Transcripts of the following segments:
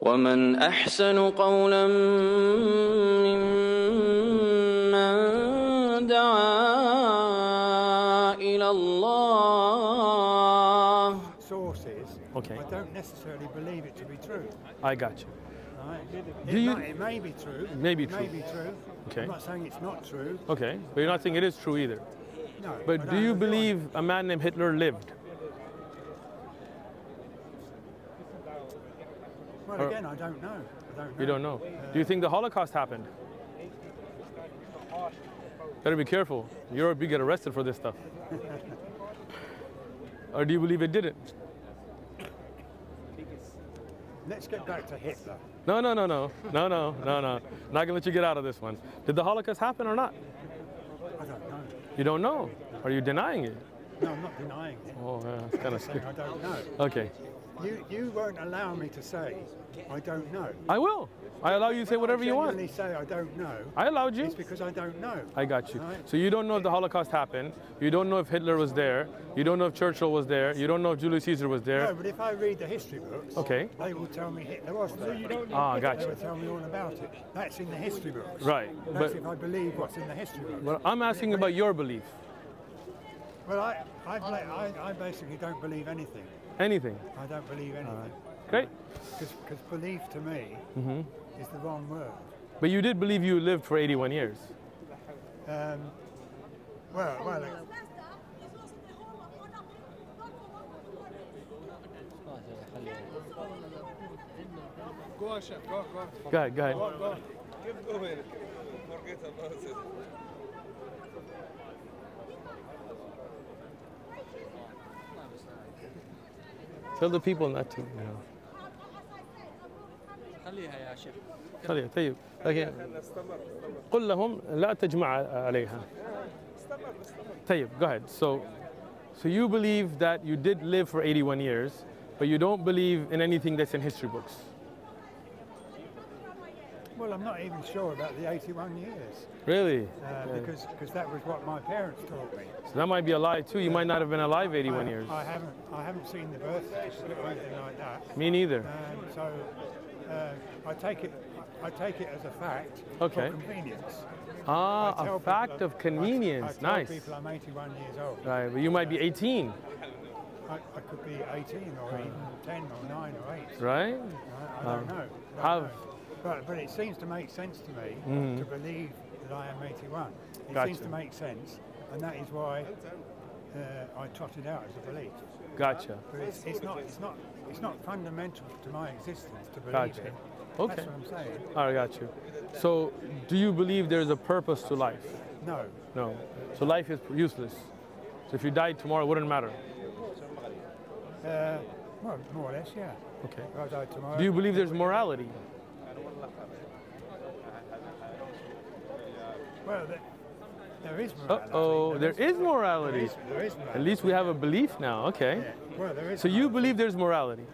ومن أحسن قولا ممن دعا إلى الله sources, Okay. I don't necessarily believe it to be true. I got you. Right? Do it, you- may, it may be true. May be it May true. be true. Okay. I'm not saying it's not true. Okay, but you're not saying it is true either. No. But I do don't you agree on believe it. a man named Hitler lived? Well, again, I don't know. I don't know. You don't know. Do you think the Holocaust happened? Better be careful. Europe, you get arrested for this stuff. or do you believe it didn't? Let's get back to Hitler. No, no, no, no, no, no, no, no. Not gonna let you get out of this one. Did the Holocaust happen or not? I don't know. You don't know. Are you denying it? No, I'm not denying it. Oh, yeah, it's kind of saying scary. I don't know. Okay, You, you won't allow me to say I don't know. I will. I allow you to say whatever you I want. genuinely say I don't know. I allowed you. It's because I don't know. I got you. Right. So you don't know if the Holocaust happened. You don't know if Hitler was there. You don't know if Churchill was there. You don't know if Julius Caesar was there. No, there. but if I read the history books, Okay. they will tell me Hitler was there. Ah, They gotcha. will tell me all about it. That's in the history books. Right. That's But if I believe what's in the history books. but I'm asking about your belief. Well, I, I, bla- I, I basically don't believe anything. Anything. I don't believe anything. Great. Because belief to me Mm-hmm. is the wrong word. But you did believe you lived for 81 years. Um, well, well, it- Go on, chef. Go, go. Go ahead. Go ahead. Go, go. Keep going. Forget about it. Tell the people not to. You know. خليها يا شيخ خليها طيب لكن قل لهم لا تجمع عليها طيب go ahead so so you believe that you did live for 81 years but you don't believe in anything that's in history books well, I'm not even sure about the 81 years really uh, because because that was what my parents taught me. so that might be a lie too you might not have been alive 81 I, years I haven't I haven't seen the birth certificate or anything like that. me neither Um, so uh, I take it I take it as a fact Okay. for convenience. ah I a fact people of I- convenience I, tell nice people I'm 81 years old. right but you might be 18 I, I could be 18 or even 10 or 9 or 8. right I, I don't Um, know. Don't have- know. But, but it seems to make sense to me Mhm. to believe that I am 81. It Gotcha. seems to make sense, and that is why uh, I trot it out as a belief. gotcha But it's, it's not it's not it's not fundamental to my existence to believe Gotcha. it. Okay. That's what I'm saying. I got you so do you believe there's a purpose to life No. No. So life is useless. So if you died tomorrow, it wouldn't matter. Uh, well, more or less, yeah. Okay. If I die tomorrow. Do you believe there's morality? Well, there, there is Uh morality. oh, there is There morality. is, there is morality. At least we have a belief now. Okay. Yeah. Well, there is. So you believe there's morality.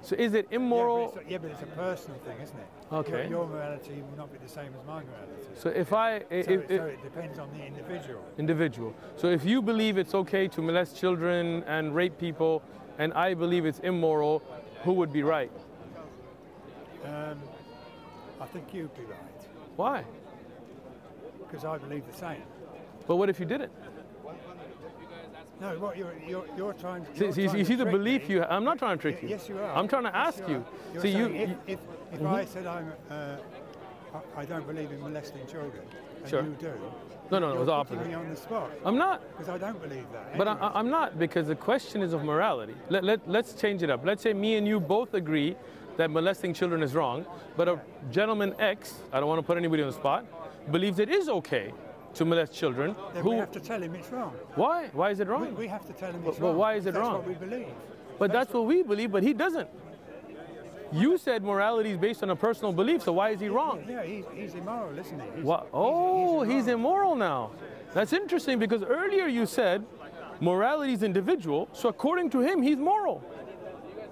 So is it Yeah, immoral? but it's, yeah, but it's a personal thing, isn't it? Okay. Your, your morality will not be the same as my morality. So if I, So, if, it, so it depends on the individual. individual. So if you believe it's okay to molest children and rape people, and I believe it's immoral, who would be right? Um, I think you'd be right Why? Because I believe the same. But what if you didn't? No, what you're you're, you're trying. You're see, trying you to see the trick belief me. you. I'm not trying to trick you. Yes, you are. I'm trying to Yes, ask you. you. See, you. if, if, if I said I'm, uh, I, don't believe in molesting children, and Sure. you do. No, no, no, was opposite. me on the spot I'm not. because I don't believe that. But I, I'm not because the question is of morality. Let, let, let's change it up. Let's say me and you both agree that molesting children is wrong, but a gentleman X, I don't want to put anybody on the spot, believes it is okay to molest children. then Who? we have to tell him it's wrong. Why? Why is it wrong? we have to tell him it's but wrong. why is it that's wrong? what we believe. but that's what we believe, but he doesn't. You said morality is based on a personal belief, so why is he wrong? Yeah, he's, he's immoral, isn't he? He's, What? he's- Oh, he's immoral now. That's interesting because earlier you said morality is individual, so according to him, he's moral.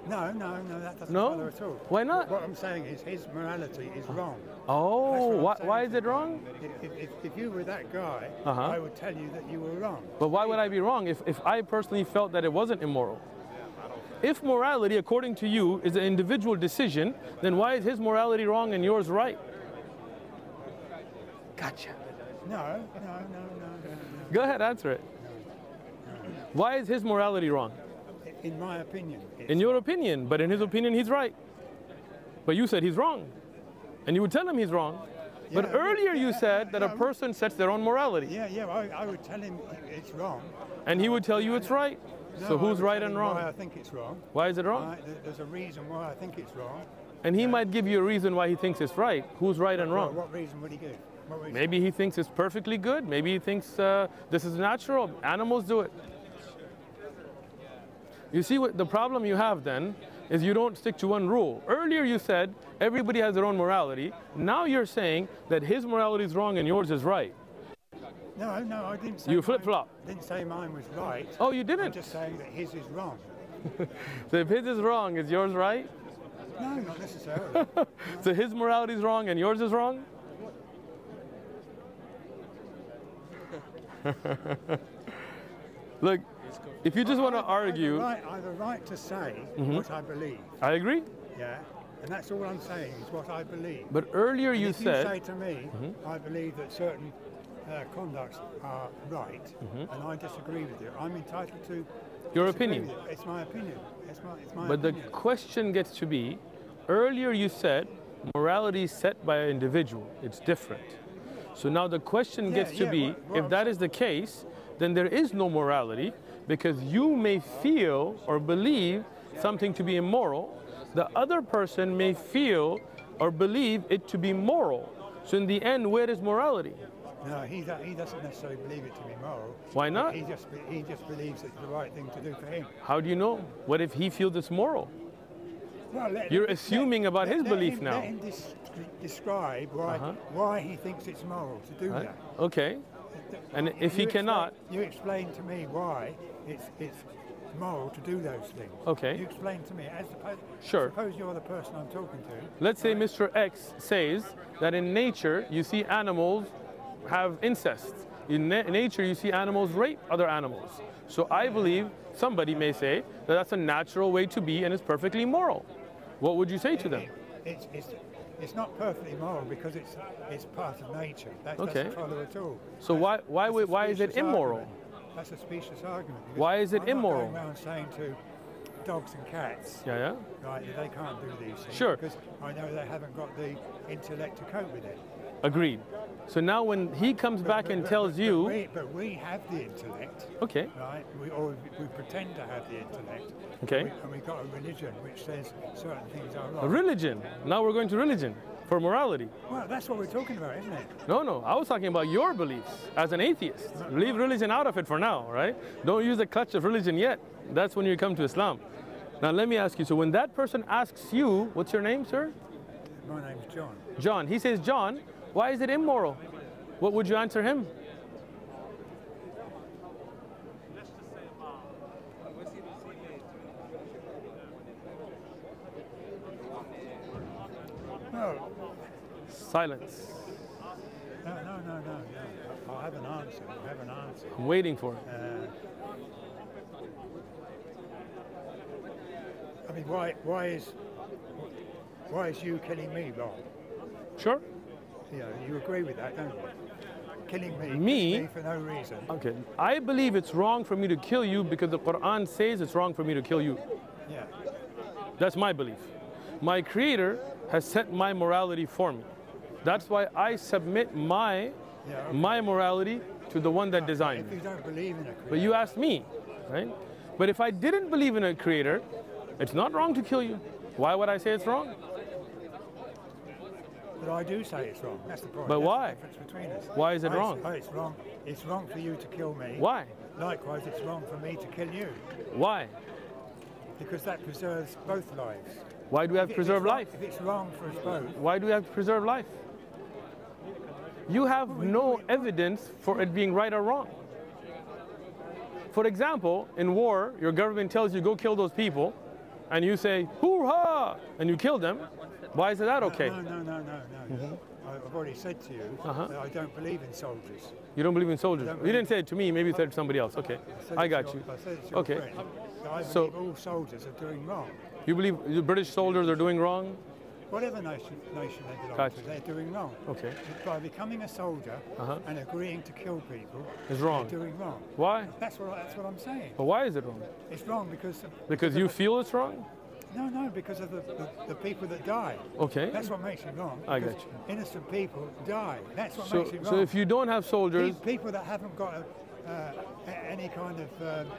No, no, no, that doesn't No? follow at all. Why not? What I'm saying is his morality is wrong. Oh, That's what I'm why, why is it wrong? If, if, if, if you were that guy, Uh-huh. I would tell you that you were wrong. But why would I be wrong if, if I personally felt that it wasn't immoral? If morality, according to you, is an individual decision, then why is his morality wrong and yours right? Gotcha. No, no, no, no, no, no. Go ahead, answer it. Why is his morality wrong? In my opinion, In your opinion, but in his opinion, he's right. But you said he's wrong. And you would tell him he's wrong. But Yeah, earlier you said that a person sets their own morality. yeah, yeah. I, I would tell him it's wrong. And he would tell you it's right. No, So who's right and wrong? Why I think it's wrong. Why is it wrong? There- There's a reason why I think it's wrong. And he might give you a reason why he thinks it's right. Who's right and Well, wrong? what reason would he give? Maybe he thinks it's perfectly good. Maybe he thinks uh, this is natural. Animals do it. You see, what the problem you have then is you don't stick to one rule. Earlier you said everybody has their own morality. Now you're saying that his morality is wrong and yours is right. No, no, I didn't say. You flip-flop. Didn't say mine was right. Oh, you didn't? I'm just saying that his is wrong. So if his is wrong, is yours right? No, not necessarily. So his morality is wrong and yours is wrong? Look, if you just want to I- I have argue, right, I have a right to say Mm-hmm. what I believe. I agree. Yeah, and that's all I'm saying is what I believe. But earlier you if said, you say to me, Mm-hmm. I believe that certain uh, conducts are right, and I disagree with you, I'm entitled to. Your opinion. you. It's my opinion. It's my, it's my but the question gets to be, earlier you said morality is set by an individual. It's different. So now the question Yeah, gets to yeah, be, what- what if that is the case, then there is no morality because you may feel or believe something to be immoral. The other person may feel or believe it to be moral. So in the end, where is morality? No, he, he doesn't necessarily believe it to be moral. Why not? He just, he just believes it's the right thing to do for him. How do you know? What if he feels it's moral? Well, let- You're let- assuming about his let belief him- now. Let him dis- describe why, Uh-huh. why he thinks it's moral to do Right? that. Okay. And if he You cannot, you explain to me why it's it's moral to do those things. Okay. You explain to me as suppose, Sure. Suppose you're the person I'm talking to. Let's say Mr. X says that in nature you see animals have incest. In na- nature you see animals rape other animals. So I believe somebody may say that that's a natural way to be and it's perfectly moral. What would you say to them? It- it's, it's, it's not perfectly moral because it's it's part of nature. That Okay. doesn't follow at all. So why why would- why is it immoral? argument. That's a specious argument. Why is it I'm immoral? Not going around saying to dogs and cats, Yeah, yeah. right, they can't do these things. Sure. Because I know they haven't got the intellect to cope with it. Agreed. So now when he comes back But- and but- tells but you, we, but we have the intellect, okay, right? We or we pretend to have the intellect. Okay. We, and we've got a religion which says certain things are wrong. a religion. Now we're going to religion for morality. well, that's what we're talking about, isn't it? No, no, I was talking about your beliefs as an atheist. Leave religion out of it for now, right? Don't use the clutch of religion yet. That's when you come to Islam. Now, let me ask you so when that person asks you, what's your name, sir? My name's John. John. He says, John, why is it immoral? What would you answer him? No, Silence. no, no, no, no. I'll have an answer. I'll have an answer. I'm waiting for it. Uh, I mean, why, why is, why is you killing me wrong? Sure? You know, you agree with that, don't you? Killing me, Me? me for no reason. Okay. I believe it's wrong for me to kill you because the Quran says it's wrong for me to kill you. Yeah. That's my belief. My creator has set my morality for me. That's why I submit my Yeah, okay. my morality to the one that designed If me. you don't believe in a creator, But you asked me, right? But if I didn't believe in a creator, it's not wrong to kill you. Why would I say it's wrong? But I do say it's wrong. That's the point. But That's why? The difference between us. Why is it I- wrong? It's wrong. It's wrong for you to kill me. Why? Likewise, it's wrong for me to kill you Why? because that preserves both lives. Why do we have to preserve wrong- life? If it's wrong for us both, Why do we have to preserve life? You have no evidence for it being right or wrong. For example, in war, your government tells you go kill those people, and you say, hoorah, and you kill them. Why is that okay? No, no, no, no, no. I- I've already said to you Uh-huh. that I don't believe in soldiers. You don't believe in soldiers. You didn't say it to me. Maybe you said it to somebody else. Okay, I to got your- you. I said it to Okay. friend, I So- all soldiers are doing wrong. You believe the British soldiers are doing wrong? Whatever nation, nation they belong Gotcha. to, they're doing wrong. Okay, By becoming a soldier Uh-huh. and agreeing to kill people, is wrong. doing wrong. Why? That's what, that's what I'm saying. But why is it wrong? It's wrong because Because you feel it's wrong? No, no, because of the, the, the people that die. Okay. That's what makes it wrong. I get you. Innocent people die. That's what So, makes it wrong. so if you don't have soldiers, Pe- people that haven't got a, uh, any kind of um,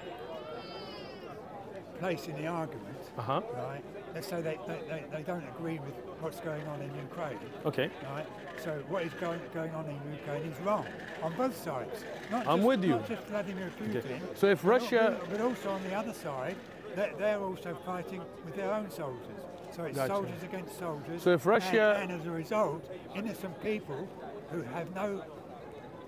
place in the argument, uh-huh. right? Let's say they, they, they, they don't agree with what's going on in Ukraine, Okay. right? So what is going, going on in Ukraine is wrong on both sides. Not I'm just, with you. Not just Vladimir Putin. Okay. So if Russia- but also on the other side, they're, they're also fighting with their own soldiers. So it's Gotcha. soldiers against soldiers. So if Russia- and, and as a result, innocent people who have no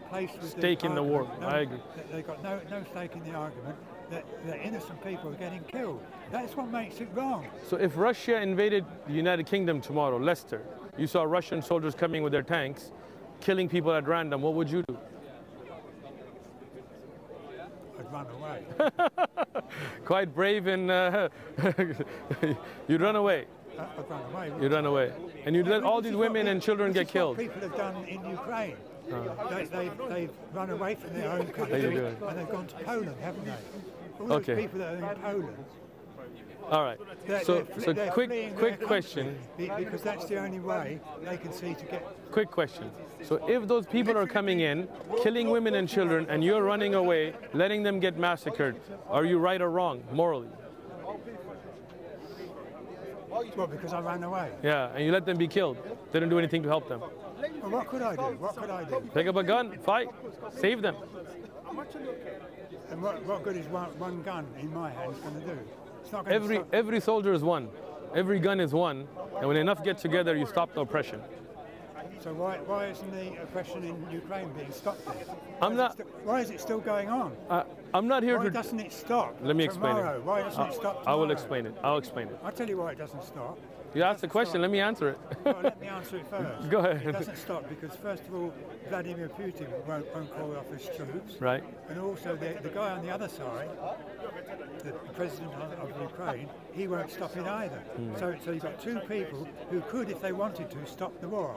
place with Stake in the war. no- I agree. They've got no, no stake in the argument. That, that innocent people are getting killed. That's what makes it wrong. So if Russia invaded the United Kingdom tomorrow, Leicester, you saw Russian soldiers coming with their tanks, killing people at random, what would you do? Run away. Quite brave and uh, you'd run away. I'd run away. You'd run away. And you'd let all these women and children get killed. People have done in Ukraine. Uh. They, they've, they've run away from their own country and they've gone to Poland, haven't they? All those Okay. people that are in Poland. All right. They're, So, they're so they're quick, fleeing quick question. Because that's the only way they can see to get. Quick question. So if those people are coming in, killing women and children, and you're running away, letting them get massacred, are you right or wrong morally? Well, because I ran away. Yeah, and you let them be killed. They Didn't do anything to help them. Well, what could I do? What could I do? Pick up a gun, fight, save them. And what, what good is one, one gun in my hands going to do? It's not going Every every soldier is one. Every gun is one. And when enough get together, you stop the oppression. So why, why isn't the oppression in Ukraine being stopped then? I'm Why not- is it why is it still going on? I, I'm not here Why to. doesn't it stop? Let me explain tomorrow? it. Why doesn't I, it stop I will explain it. I'll explain it. I'll tell you why it doesn't stop. You asked the question. stop. Let me answer it. Well, let me answer it first. Go ahead. It doesn't stop because, first of all, Vladimir Putin won't, won't call off his troops. right. And also, the, the guy on the other side, the president of, Ukraine, he won't stop it either. Hmm. So, so you've got two people who could, if they wanted to, stop the war.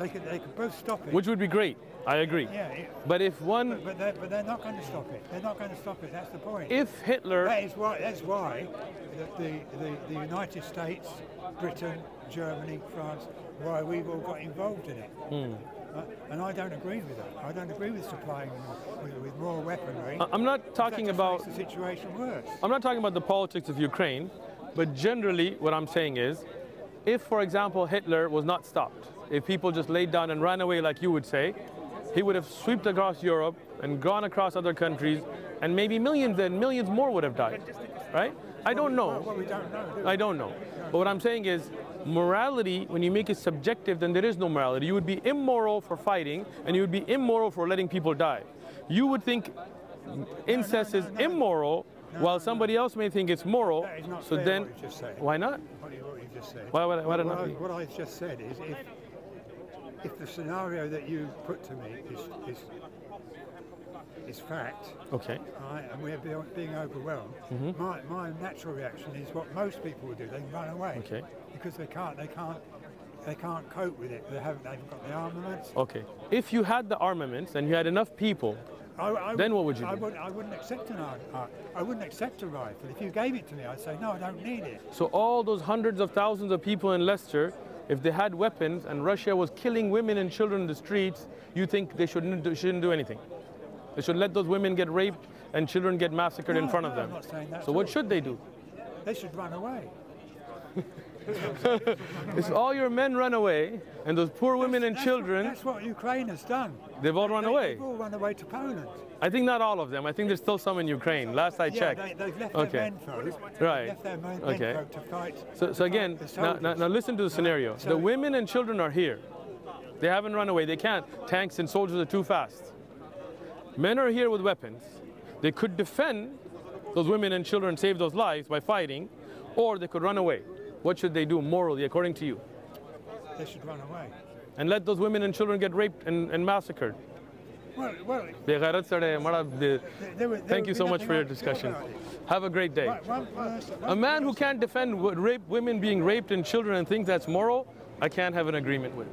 They could, they could both stop it. Which would be great. I agree. yeah, it- But if one, but they're, but they're not going to stop it. They're not going to stop it. That's the point. if Hitler, That is why. That's why the, the, the, United States, Britain, Germany, France, why we've all got involved in it. Hmm. Uh, and I don't agree with that. I don't agree with supplying them with, with more weaponry. I'm not talking about the situation worse. I'm not talking about the politics of Ukraine, but generally what I'm saying is, if, for example, Hitler was not stopped, if people just laid down and ran away like you would say, he would have swept across Europe and gone across other countries, and maybe millions and millions more would have died, right? I don't Well, know. we don't know. do? I don't know. But what I'm saying is, morality, when you make it subjective, then there is no morality. You would be immoral for fighting, and you would be immoral for letting people die. You would think incest is immoral, while somebody else may think it's moral. That is not So then, what you just said. why not? What you, what you. Why why what, I, what I just said is if if the scenario that you put to me is is, is fact, Okay. right, and we're being, being overwhelmed, Mm-hmm. my, my natural reaction is what most people would do. They run away. Okay. Because they can't they can't they can't cope with it. They haven't they've got the armaments. Okay. If you had the armaments and you had enough people, I, I Then what would you I do? Would, I wouldn't accept an ar- I wouldn't accept a rifle. If you gave it to me, I'd say no, I don't need it. so all those hundreds of thousands of people in Leicester, if they had weapons and Russia was killing women and children in the streets, you think they shouldn't do, shouldn't do anything? They should let those women get raped and children get massacred in No, front of them. I'm not saying that So what should they do? They should run away. If all your men run away and those poor women and That's what- children, That's what Ukraine has done. they've all run They- away. They've all run away to Poland. I think not all of them. I think there's still some in Ukraine. Last I Yeah, checked. they, they've left Okay. their men folk. Right. Left their men, Okay. folk to fight. So, so again, now, now, now listen to the scenario. So- The women and children are here. They haven't run away. They can't. Tanks and soldiers are too fast. Men are here with weapons. They could defend those women and children, save those lives by fighting, or they could run away. What should they do morally, according to you? They should run away. And let those women and children get raped and, and massacred. Well, well, Thank you so much for your discussion. Have a great day. A man who can't defend rape, women being raped and children and think that's moral, I can't have an agreement with.